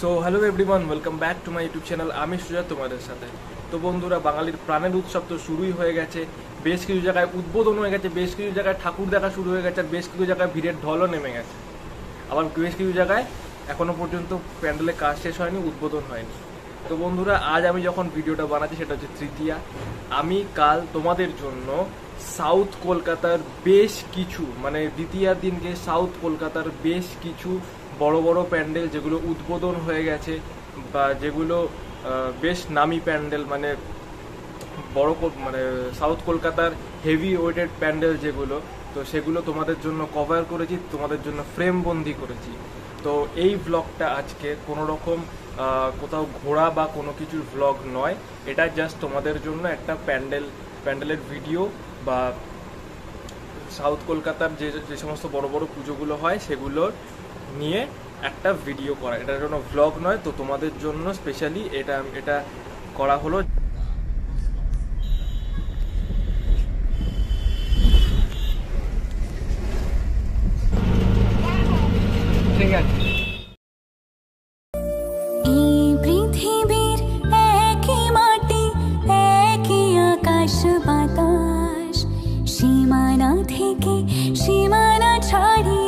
So hello everyone welcome back to my YouTube channel আমি সুজা তোমাদের সাথে। তো বন্ধুরা, বাঙালির প্রাণের উৎসব তো শুরুই হয়ে গেছে। বেশ কিছু জায়গায় উদ্বোধন হয়ে গেছে, বেশ কিছু জায়গায় ঠাকুর দেখা শুরু হয়ে গেছে, আর বেশ কিছু জায়গায় ভিড়ের ঢলও নেমে গেছে। আবার বেশ কিছু জায়গায় এখনও পর্যন্ত প্যান্ডেলের কাজ শেষ হয়নি, উদ্বোধন হয়নি। তো বন্ধুরা, আজ আমি যখন ভিডিওটা বানাচ্ছি সেটা হচ্ছে তৃতীয়া। আমি কাল তোমাদের জন্য সাউথ কলকাতার বেশ কিছু মানে দ্বিতীয়ার দিনকে সাউথ কলকাতার বেশ কিছু বড় বড় প্যান্ডেল যেগুলো উদ্বোধন হয়ে গেছে বা যেগুলো বেশ নামি প্যান্ডেল মানে বড় মানে সাউথ কলকাতার হেভি ওয়েটেড প্যান্ডেল যেগুলো, তো সেগুলো তোমাদের জন্য কভার করেছি, তোমাদের জন্য ফ্রেম বন্দি করেছি। তো এই ব্লগটা আজকে কোনো রকম কোথাও ঘোরা বা কোনো কিছুর ব্লগ নয়। এটা জাস্ট তোমাদের জন্য একটা প্যান্ডেল, প্যান্ডেলের ভিডিও বা সাউথ কলকাতার যে যে সমস্ত বড় বড় পুজোগুলো হয় সেগুলোর নিয়ে একটা ভিডিও করা। এটার জন্য ভ্লগ নয়, তো তোমাদের জন্য স্পেশালি এটা এটা করা হলো। थे के सीमा छाड़ी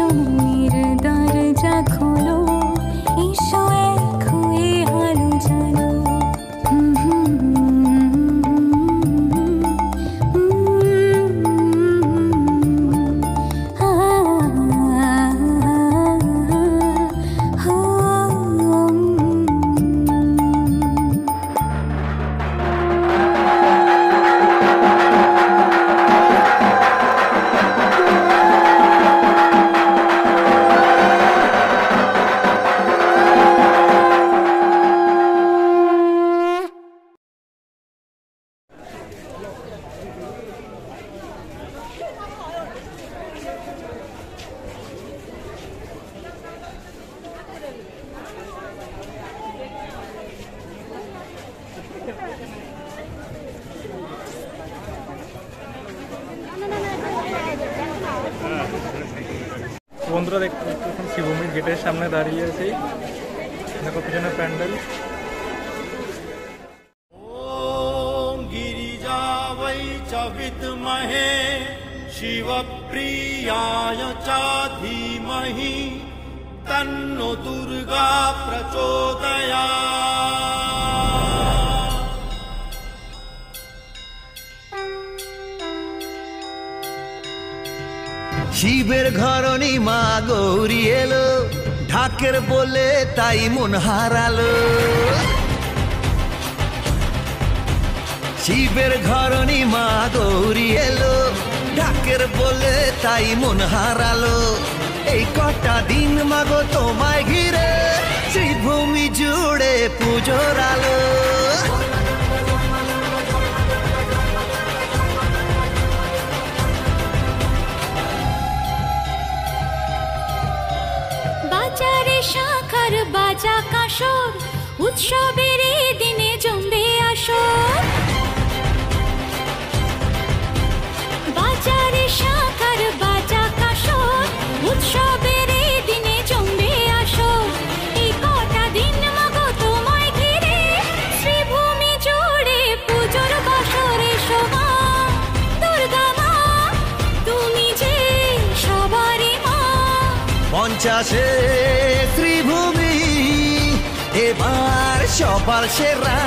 সময় বন্ধুরা দেখতে পাচ্ছ এখন শিবমীর গেটের সামনে দাঁড়িয়ে আছি দেখো পিছনে প্যান্ডেল ॐ गिरिजा वै च विद्महे शिवप्रियाय च धीमहि तन्नो दुर्गा प्रचोदयात् শিবের ঘরণী মা গৌরী এলো, ঢাকের বলে তাই মন হারালো। শিবের ঘরণী মা গৌরী এলো, ঢাকের বলে তাই মন হারালো। এই কটা দিন মাগো তোমায় ঘিরে, শ্রীভূমি জুড়ে পুজোর আলো। উৎসবের দিনে জমবে আসর। বাজারে শাখার বাজা কাসর, উৎসবের দিনে জমবে আসর। এই কটা দিন তোমায় ঘিরে, শ্রীভূমি জুড়ে পুজোর বাসরে শোভা। দুর্গা মা, তুমি যে সবারই মা। পঞ্চাশে ত্রিভূমি এবার সবার সেরা।